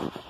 you